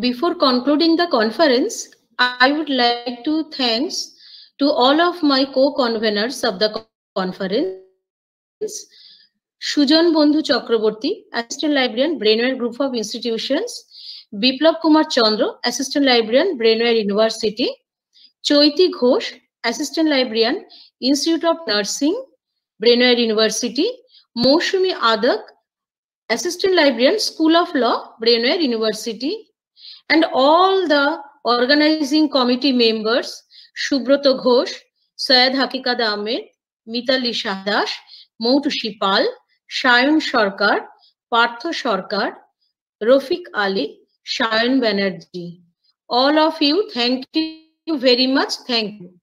Before concluding the conference, I would like to thanks to all of my co-conveners of the conference, Sujan Bondhu Chakraborty, Assistant Librarian, Brainware Group of Institutions, Biplab Kumar Chandra, Assistant Librarian, Brainware University, Choiti Ghosh, Assistant Librarian, Institute of Nursing, Brainware University, Moshumi Adak, Assistant Librarian, School of Law, Brainware University, and all the organizing committee members, Shubroto Ghosh, Syed Hakikad Ahmed, Mitali Shahdash, Moutu Shipal, Shayan Sharkar, Partho Sharkar, Rofik Ali, Shayan Banerjee. All of you, thank you very much. Thank you.